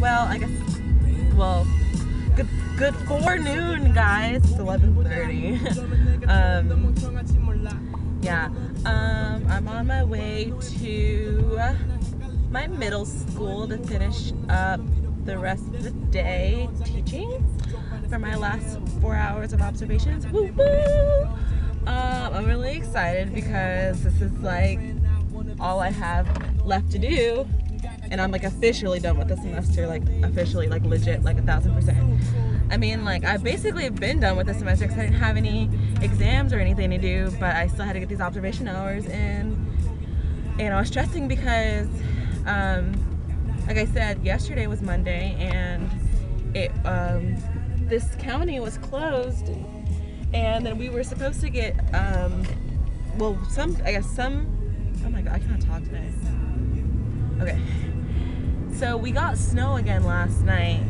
well, I guess, well, good good forenoon, guys. It's 11:30. um, yeah, um, I'm on my way to my middle school to finish up the rest of the day teaching for my last four hours of observations. Woo woo! Um, I'm really excited because this is like all I have left to do and I'm like officially done with the semester, like officially, like legit, like a thousand percent. I mean, like I basically have been done with the semester because I didn't have any exams or anything to do, but I still had to get these observation hours in, and I was stressing because, um, like I said, yesterday was Monday, and it um, this county was closed, and then we were supposed to get, um, well, some, I guess some. Oh my god, I cannot talk today. Okay. So we got snow again last night.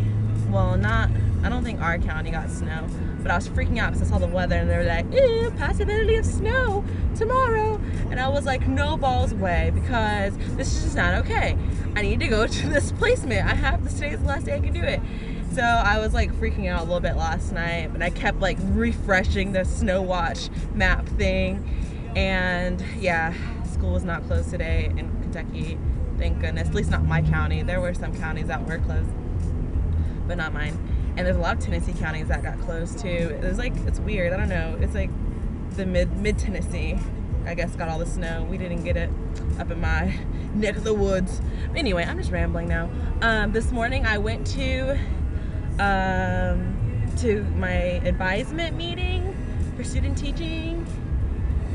Well, not, I don't think our county got snow, but I was freaking out because I saw the weather and they were like, ew, possibility of snow tomorrow. And I was like, no balls way because this is just not okay. I need to go to this placement. I have this today's the last day I can do it. So I was like freaking out a little bit last night, but I kept like refreshing the snow watch map thing. And yeah, school was not closed today in Kentucky thank goodness. At least not my county. There were some counties that were closed, but not mine. And there's a lot of Tennessee counties that got closed too. It's like it's weird. I don't know. It's like the mid mid Tennessee, I guess, got all the snow. We didn't get it up in my neck of the woods. Anyway, I'm just rambling now. Um, this morning I went to um, to my advisement meeting for student teaching,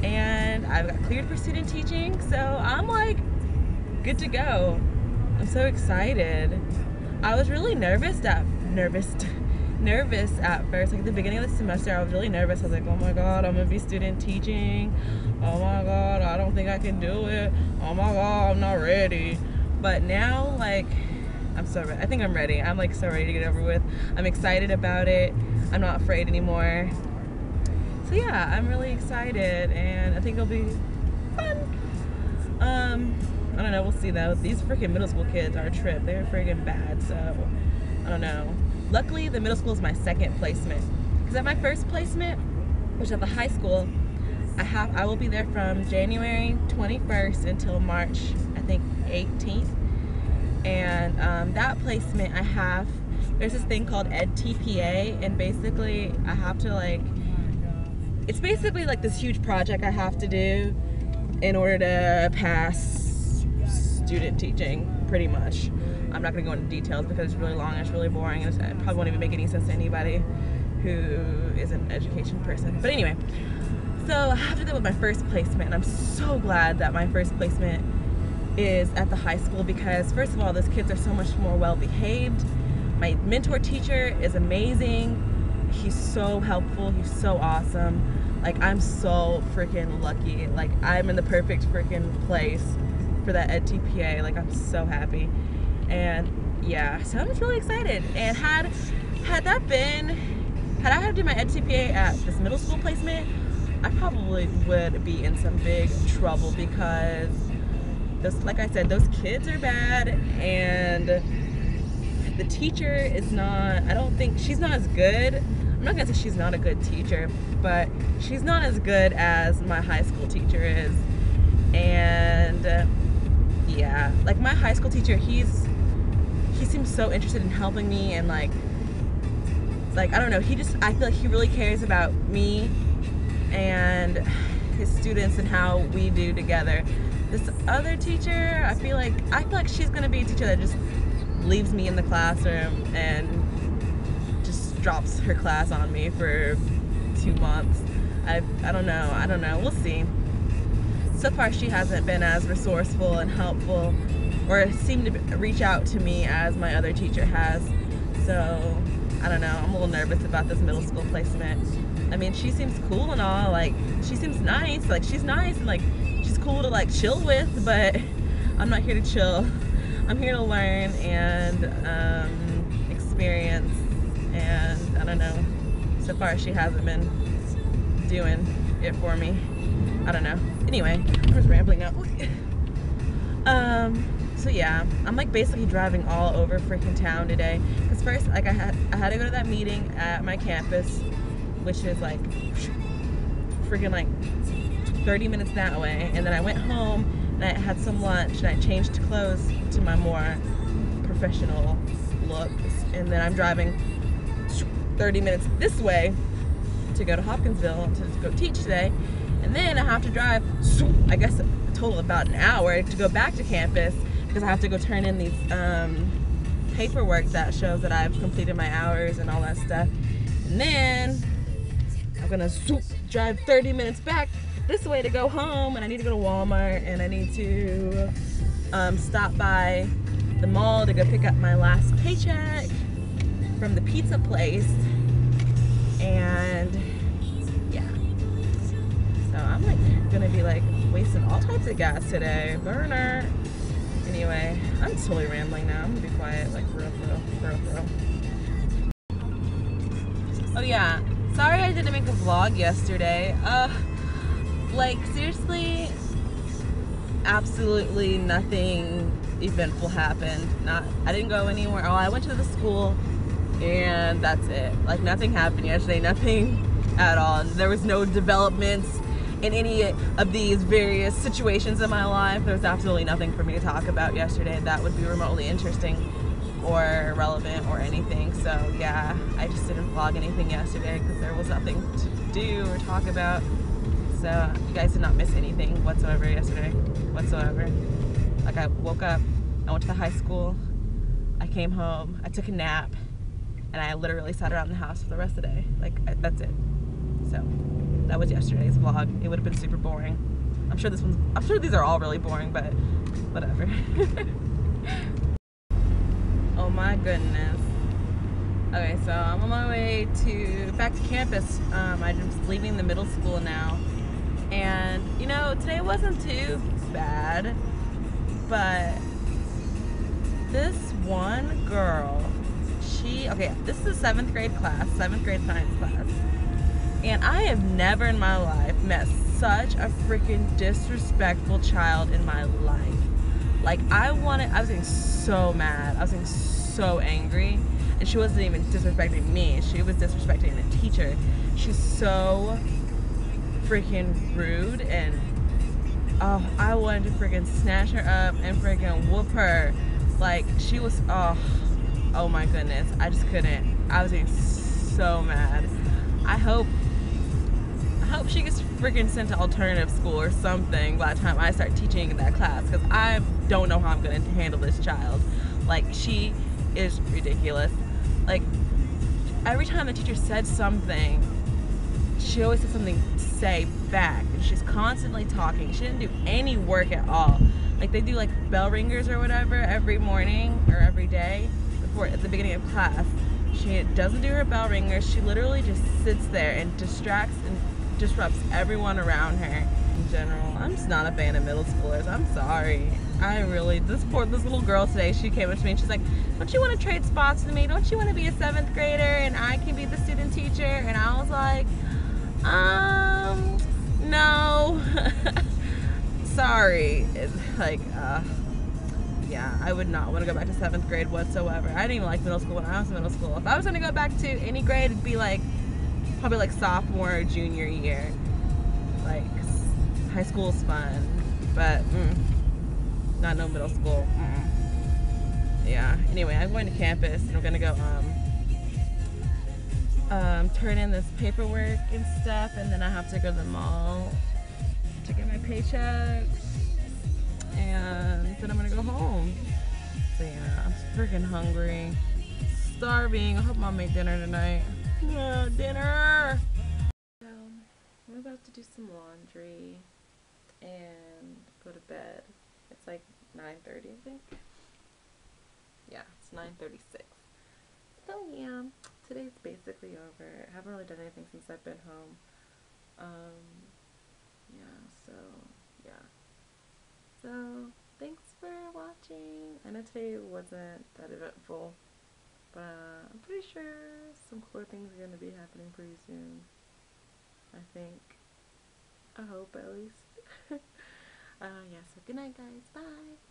and I've got cleared for student teaching. So I'm like good to go. I'm so excited. I was really nervous at nervous nervous at first. Like at the beginning of the semester, I was really nervous. I was like, oh my god, I'm gonna be student teaching. Oh my god, I don't think I can do it. Oh my god, I'm not ready. But now, like, I'm so ready. I think I'm ready. I'm like so ready to get over with. I'm excited about it. I'm not afraid anymore. So yeah, I'm really excited, and I think it'll be fun. Um, I don't know. We'll see though. These freaking middle school kids are a trip. They're freaking bad. So I don't know. Luckily, the middle school is my second placement. Because at my first placement, which at the high school, I have I will be there from January 21st until March I think 18th. And um, that placement I have there's this thing called EdTPA, and basically I have to like it's basically like this huge project I have to do in order to pass student teaching, pretty much. I'm not going to go into details because it's really long and it's really boring and it probably won't even make any sense to anybody who is an education person. But anyway, so I have to do with my first placement and I'm so glad that my first placement is at the high school because first of all, those kids are so much more well behaved. My mentor teacher is amazing. He's so helpful. He's so awesome. Like I'm so freaking lucky. Like I'm in the perfect freaking place for that EdTPA. Like I'm so happy. And yeah, so I'm just really excited. And had had that been had I had to do my EdTPA at this middle school placement, I probably would be in some big trouble because those like I said, those kids are bad and the teacher is not I don't think she's not as good. I'm not gonna say she's not a good teacher, but she's not as good as my high school teacher is. And yeah. Like my high school teacher he's he seems so interested in helping me and like like I don't know. He just I feel like he really cares about me and his students and how we do together. This other teacher I feel like I feel like she's gonna be a teacher that just leaves me in the classroom and just drops her class on me for two months. I, I don't know. I don't know. We'll see so far she hasn't been as resourceful and helpful or seemed to reach out to me as my other teacher has. So I don't know, I'm a little nervous about this middle school placement. I mean, she seems cool and all, like she seems nice, like she's nice and like she's cool to like chill with, but I'm not here to chill. I'm here to learn and um, experience and I don't know, so far she hasn't been doing it for me. I don't know. Anyway, I'm just rambling now. um, so yeah, I'm like basically driving all over freaking town today. Cause first, like I had I had to go to that meeting at my campus, which is like freaking like 30 minutes that way, and then I went home and I had some lunch and I changed clothes to my more professional looks, and then I'm driving 30 minutes this way to go to Hopkinsville to go teach today, and then I have to drive, I guess, a total about an hour to go back to campus because I have to go turn in these um, paperwork that shows that I've completed my hours and all that stuff. And then I'm gonna zoop, drive 30 minutes back this way to go home, and I need to go to Walmart and I need to um, stop by the mall to go pick up my last paycheck from the pizza place. And so I'm like gonna be like wasting all types of gas today. Burner. Anyway, I'm totally rambling now. I'm gonna be quiet, like for real, for real, for real, for real. Oh yeah, sorry I didn't make a vlog yesterday. Uh, like seriously, absolutely nothing eventful happened. Not, I didn't go anywhere. Oh, I went to the school, and that's it. Like nothing happened yesterday. Nothing at all. There was no developments in any of these various situations in my life. There was absolutely nothing for me to talk about yesterday that would be remotely interesting or relevant or anything. So yeah, I just didn't vlog anything yesterday because there was nothing to do or talk about. So you guys did not miss anything whatsoever yesterday, whatsoever. Like I woke up, I went to the high school, I came home, I took a nap, and I literally sat around the house for the rest of the day. Like that's it. So that was yesterday's vlog. It would have been super boring. I'm sure this one's, I'm sure these are all really boring, but whatever. oh my goodness. Okay, so I'm on my way to, back to campus. Um, I'm just leaving the middle school now. And, you know, today wasn't too bad, but this one girl, she, okay, this is a seventh grade class, seventh grade science class and I have never in my life met such a freaking disrespectful child in my life. Like I wanted, I was getting so mad. I was getting so angry. And she wasn't even disrespecting me. She was disrespecting the teacher. She's so freaking rude and oh, I wanted to freaking snatch her up and freaking whoop her. Like she was oh oh my goodness. I just couldn't. I was getting so mad. I hope hope she gets freaking sent to alternative school or something by the time I start teaching in that class because I don't know how I'm going to handle this child. Like, she is ridiculous. Like, every time the teacher said something, she always said something to say back. And she's constantly talking. She didn't do any work at all. Like, they do like bell ringers or whatever every morning or every day before at the beginning of class. She doesn't do her bell ringers. She literally just sits there and distracts and disrupts everyone around her in general. I'm just not a fan of middle schoolers. I'm sorry. I really, this poor, this little girl today, she came up to me and she's like, don't you want to trade spots with me? Don't you want to be a seventh grader and I can be the student teacher? And I was like, um, no. sorry. It's like, uh, yeah, I would not want to go back to seventh grade whatsoever. I didn't even like middle school when I was in middle school. If I was going to go back to any grade, it'd be like probably like sophomore or junior year. Like high school's fun, but mm, not no middle school. Mm. Yeah. Anyway, I'm going to campus and we're gonna go um, um, turn in this paperwork and stuff, and then I have to go to the mall to get my paycheck, and then I'm gonna go home. So yeah, I'm freaking hungry, starving. I hope mom made dinner tonight. Dinner. So, I'm about to do some laundry and go to bed. It's like 9.30, I think. Yeah, it's 9.36. So yeah, today's basically over. I haven't really done anything since I've been home. Um, yeah, so, yeah. So, thanks for watching. I know today wasn't that eventful. But I'm pretty sure some cooler things are going to be happening pretty soon. I think. I hope at least. uh, yeah, so good night guys. Bye.